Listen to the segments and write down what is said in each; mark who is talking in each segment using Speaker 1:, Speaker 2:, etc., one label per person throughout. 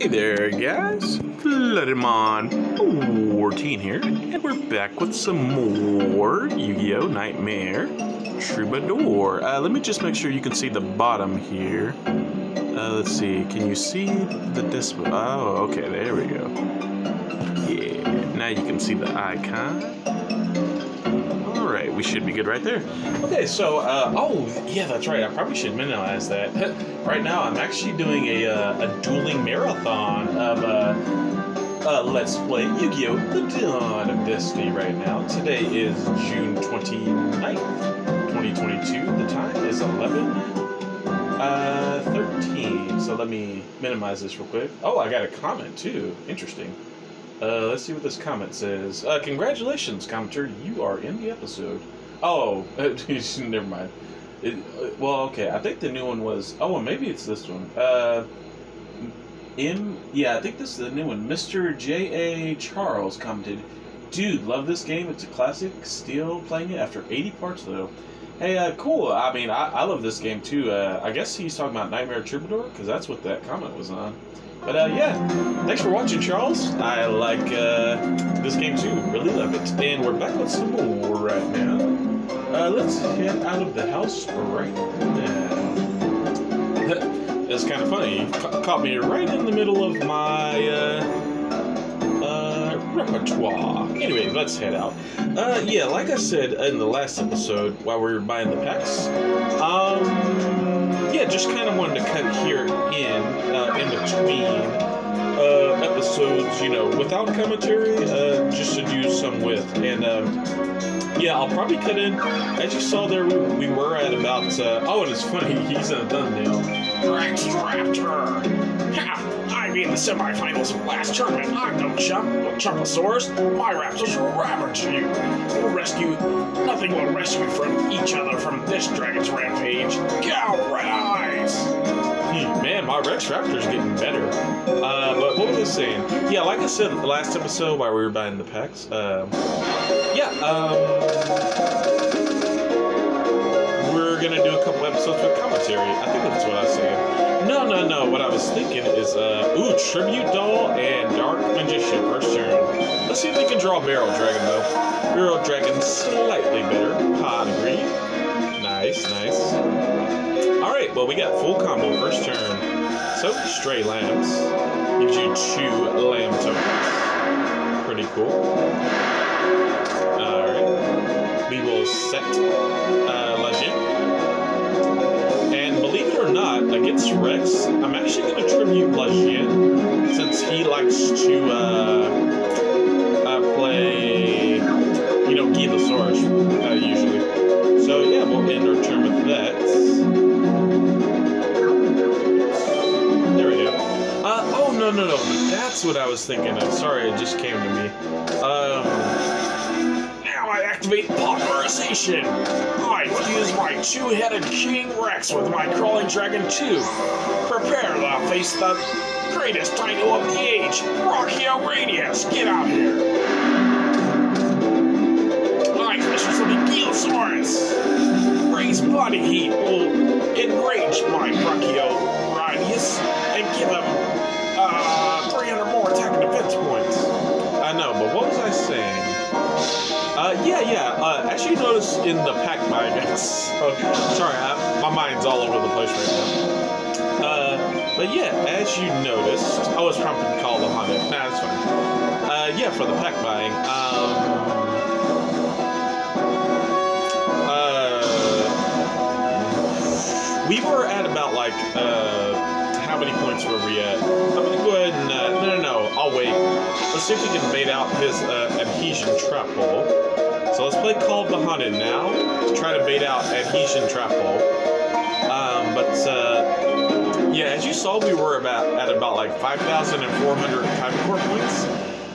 Speaker 1: Hey there, guys. Floodinmon 14 here, and we're back with some more Yu-Gi-Oh! Nightmare Troubadour. Uh, let me just make sure you can see the bottom here. Uh, let's see, can you see the display? Oh, okay, there we go. Yeah, now you can see the icon. We should be good right there. Okay, so, uh, oh, yeah, that's right. I probably should minimize that. right now, I'm actually doing a, uh, a dueling marathon of, uh, uh, Let's Play Yu-Gi-Oh! The Dawn of Destiny right now. Today is June 29th, 2022. The time is 11, uh, 13. So let me minimize this real quick. Oh, I got a comment, too. Interesting. Uh, let's see what this comment says. Uh, congratulations, commenter. You are in the episode. Oh, never mind. It, uh, well, okay. I think the new one was. Oh, well, maybe it's this one. Uh, M. Yeah, I think this is the new one. Mr. J. A. Charles commented, "Dude, love this game. It's a classic. Still playing it after 80 parts though." Hey, uh, cool. I mean, I, I love this game too. Uh, I guess he's talking about Nightmare Troubadour because that's what that comment was on. But uh, yeah, thanks for watching, Charles. I like uh, this game too. Really love it. And we're back with some more right now. Uh, let's head out of the house right now. That's kind of funny. Ca- caught me right in the middle of my uh, repertoire. Anyway, let's head out. Uh, yeah, like I said in the last episode while we were buying the packs, um, yeah, just kind of wanted to cut here in, uh, in between uh, episodes, you know, without commentary, uh, just to do some with. And um, yeah, I'll probably cut in. As you saw there, we, we were at about. Uh, oh, and it's funny, he's a thumbnail.
Speaker 2: Rex Raptor! Ha! I'm in the semifinals of last tournament. I'm no chump, no chumposaurus. My raptors will ravage you. We'll rescue. Nothing will rescue from each other from this dragon's rampage. Go, red eyes!
Speaker 1: Hmm, man, my Rex Raptor's getting better. Uh, but what was I saying? Yeah, like I said last episode while we were buying the packs, um, yeah, um, we're gonna do a couple episodes with commentary. I think that's what I was saying. No, no, no. What I was thinking is, uh, ooh, Tribute Doll and Dark Magician first turn. Let's see if we can draw Barrel Dragon though. Barrel Dragon slightly better. Pot Green. Nice, nice. All right, well we got full combo first turn. So stray lambs gives you two lamb tokens. Pretty cool. All right, we will set uh, Legend. And believe it or not, against Rex, I'm actually going to tribute Legend no, no, no. That's what I was thinking of. Sorry, it just came to me. Um,
Speaker 2: Now I activate polymerization. I fuse my two-headed King Rex with my crawling dragon 2. Prepare to face the greatest dino of the age, Bracchio-raidus. Get out here. The. Raise body heat will enrage my Brachio
Speaker 1: in the pack bag, so, sorry, I, my mind's all over the place right now. Uh, but yeah, as you noticed, I was prompted to Call of the Haunted. Nah, that's fine. Uh, yeah, for the pack buying. Um, uh, we were at about like uh, how many points were we at? I'm gonna go ahead and uh, no, no, no. I'll wait. Let's see if we can bait out his uh, adhesion trap hole. So let's play Call of the Haunted now to try to bait out adhesion trap hole. Um, but uh, yeah, as you saw, we were about at about like 5,400 KaibaCorp points.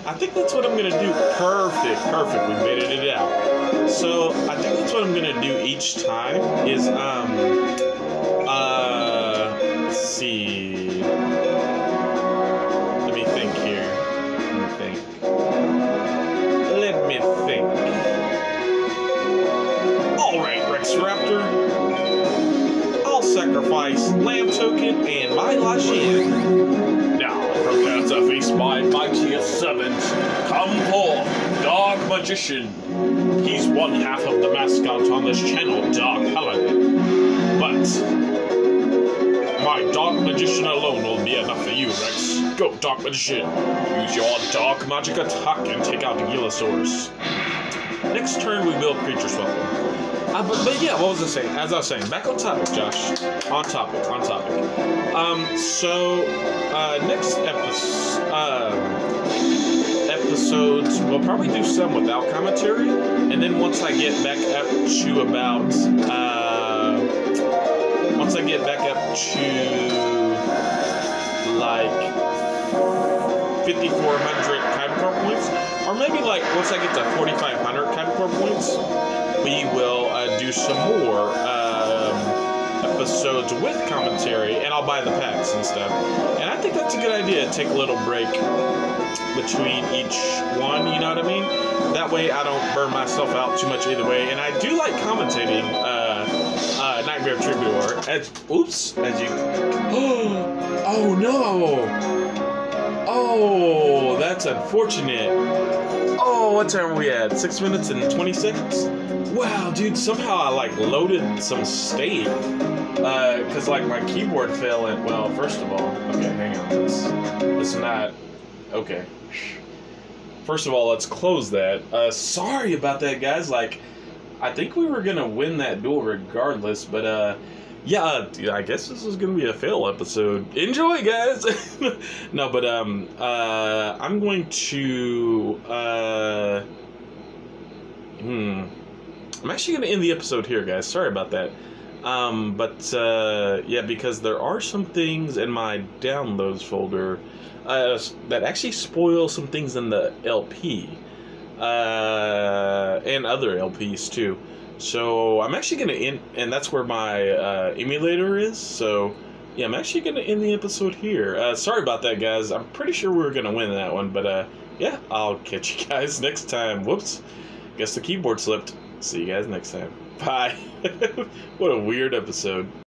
Speaker 1: I think that's what I'm gonna do. Perfect, perfect. We baited it out. So I think that's what I'm gonna do each time is um
Speaker 2: Raptor.
Speaker 1: I'll sacrifice Lamb Token and my Lashin.
Speaker 2: Now, from to surface, my mightiest servant, come forth, Dark
Speaker 1: Magician. He's one half of the mascot on this channel, Dark Paladin. But my Dark Magician alone will be enough for you, Rex. Go, Dark Magician. Use your Dark Magic attack and take out Ankylosaurus. Next turn, we build Creature Swap. Uh, but, but yeah, what was I saying? As I was saying, back on topic, Josh. On topic, on topic. Um, so, uh, next episode, uh, episodes, we'll probably do some without commentary, and then once I get back up to about, uh, once I get back up to, like, 5,400 KaibaCorp points, or maybe like once I get to 4,500 KaibaCorp points, we will uh, do some more um, episodes with commentary, and I'll buy the packs and stuff. And I think that's a good idea. Take a little break between each one. You know what I mean? That way, I don't burn myself out too much either way. And I do like commentating uh, uh, Nightmare Troubadour. As oops, as you. Oh, Oh no! Oh, that's unfortunate. Oh, what time are we at? Six minutes and 20 seconds? Wow, dude, somehow I like loaded some state. Uh, cause like my keyboard fell. Well, first of all, okay, hang on. This, it's not. Okay. First of all, let's close that. Uh, sorry about that, guys. Like, I think we were gonna win that duel regardless, but uh, yeah, uh, I guess this is gonna be a fail episode. Enjoy, guys. no, but um, uh, I'm going to uh, hmm. I'm actually gonna end the episode here, guys. Sorry about that. Um, but uh, yeah, because there are some things in my downloads folder uh, that actually spoil some things in the LP uh, and other LPs too. So I'm actually gonna end, and that's where my uh, emulator is. So yeah, I'm actually gonna end the episode here. Uh, sorry about that, guys. I'm pretty sure we are gonna win that one, but uh, yeah, I'll catch you guys next time. Whoops, guess the keyboard slipped. See you guys next time. Bye. what a weird episode.